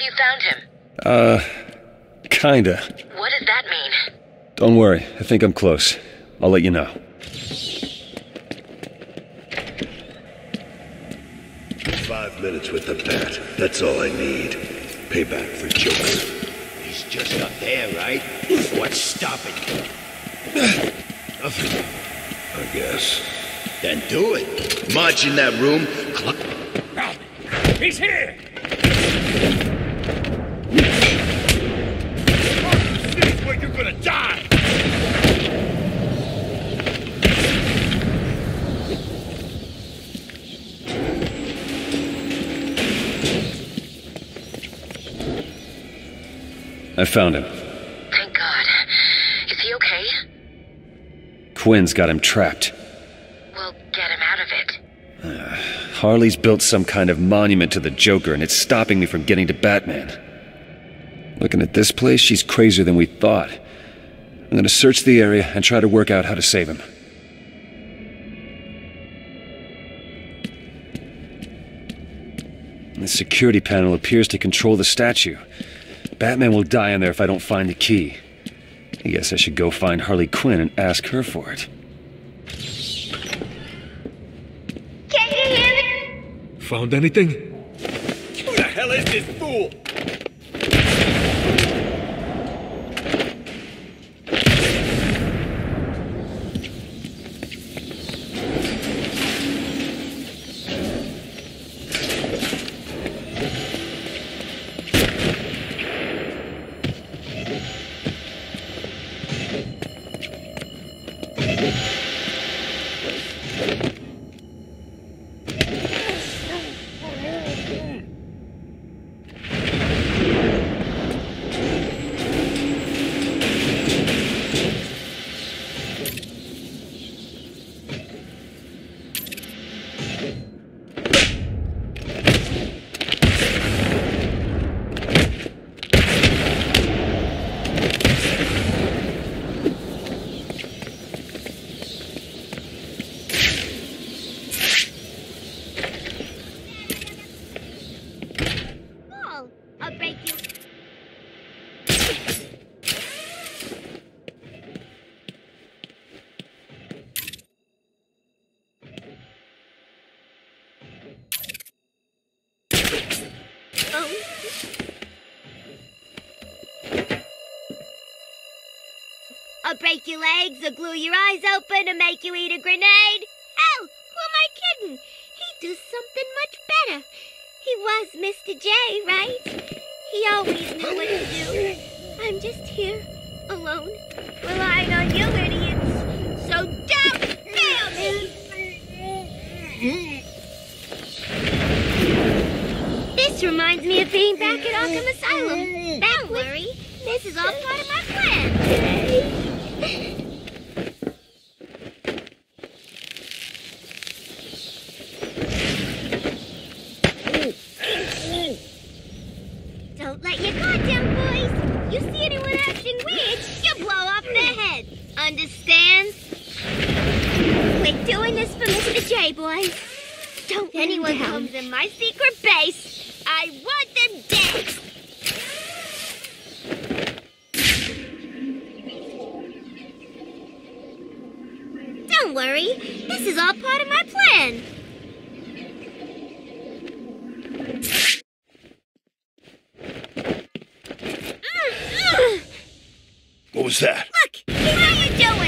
Have you found him? Uh, kinda. What does that mean? Don't worry, I think I'm close. I'll let you know. Five minutes with the bat. That's all I need. Payback for Joker. He's just up there, right? What's stopping you? I guess. Then do it. March in that room. Cluck. He's here! Gonna die! I found him. Thank God. Is he okay? Quinn's got him trapped. We'll get him out of it. Harley's built some kind of monument to the Joker, and it's stopping me from getting to Batman. Looking at this place, she's crazier than we thought. I'm gonna search the area and try to work out how to save him. The security panel appears to control the statue. Batman will die in there if I don't find the key. I guess I should go find Harley Quinn and ask her for it. Can you hear me? Found anything? Who the hell is this fool? I'll break your legs, I'll glue your eyes open, and make you eat a grenade. Oh, who am I kidding? He does something much better. He was Mr. J, right? He always knew what to do. I'm just here, alone, relying on you idiots. So don't fail me! This reminds me of being back at Arkham Asylum. Don't worry, this is all part of my plan. Don't let your guard down, boys. You see anyone acting weird, you blow off their head. Understand? We're doing this for Mr. J, boys. Don't let anyone comes in my secret base. I want them dead. Don't worry. This is all part of my plan. Mm, mm. What was that? Look! How you doing?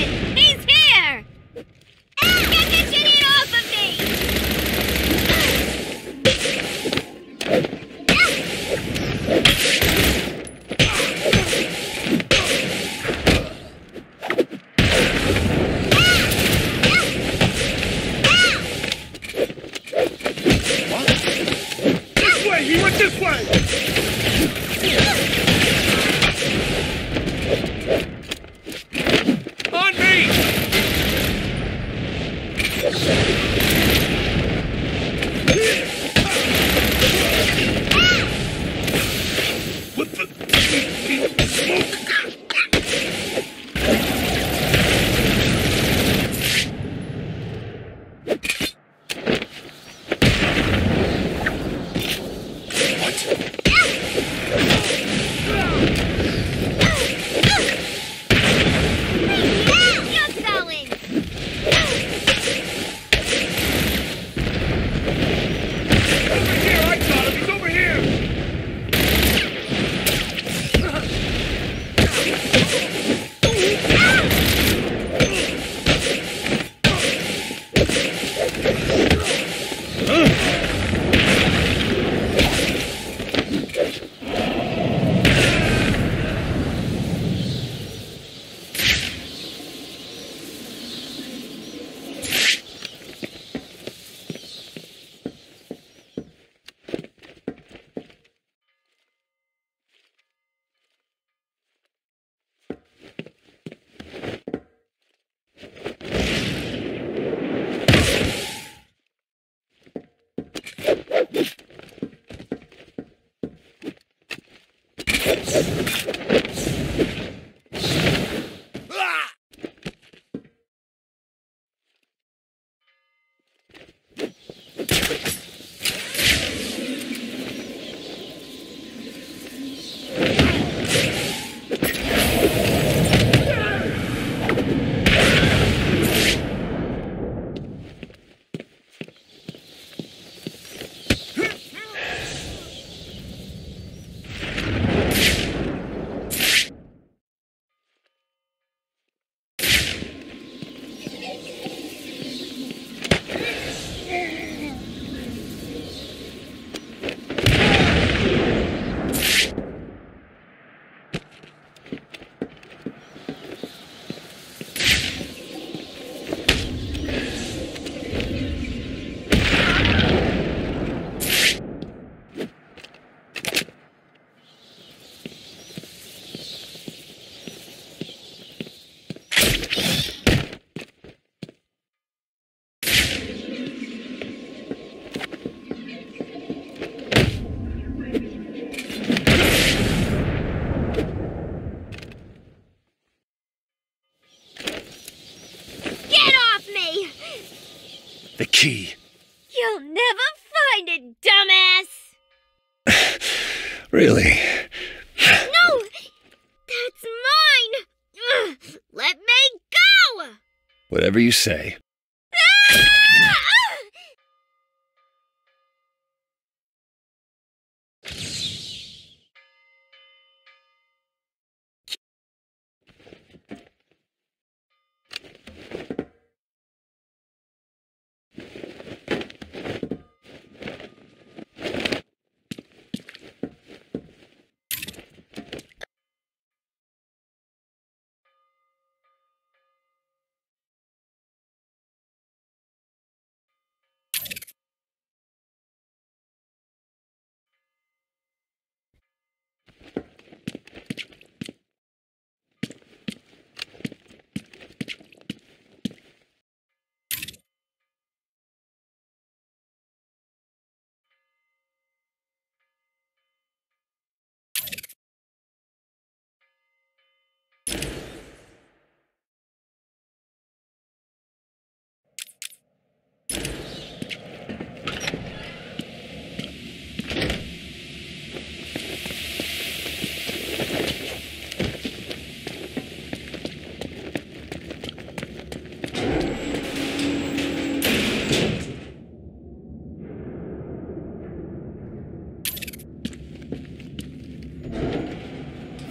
Whatever you say. Ah!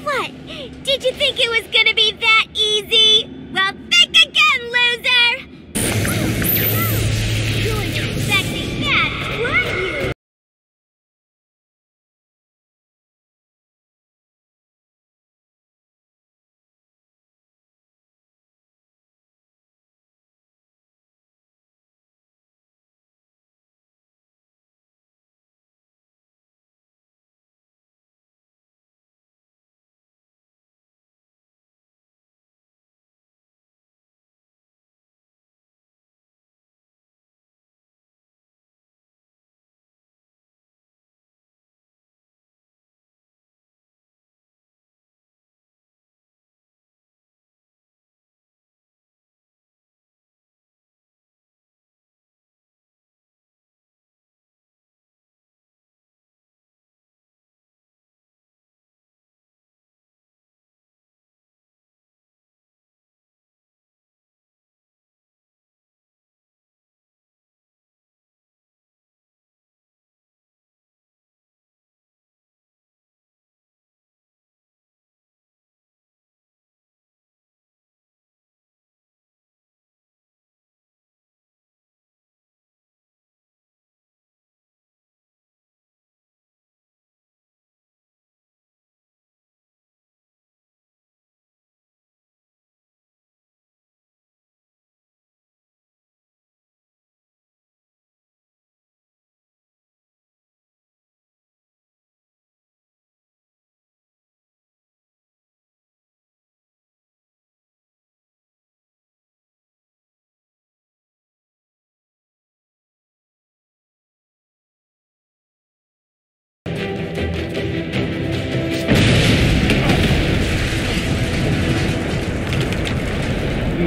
What? Did you think it was gonna be that easy?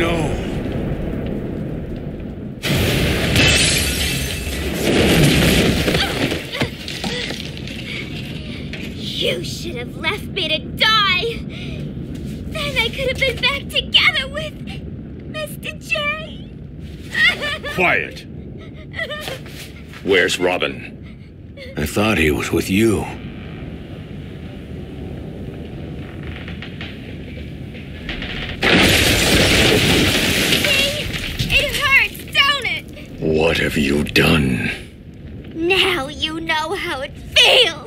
No. You should have left me to die! Then I could have been back together with Mr. J! Quiet. Where's Robin? I thought he was with you. Have you done? Now you know how it feels!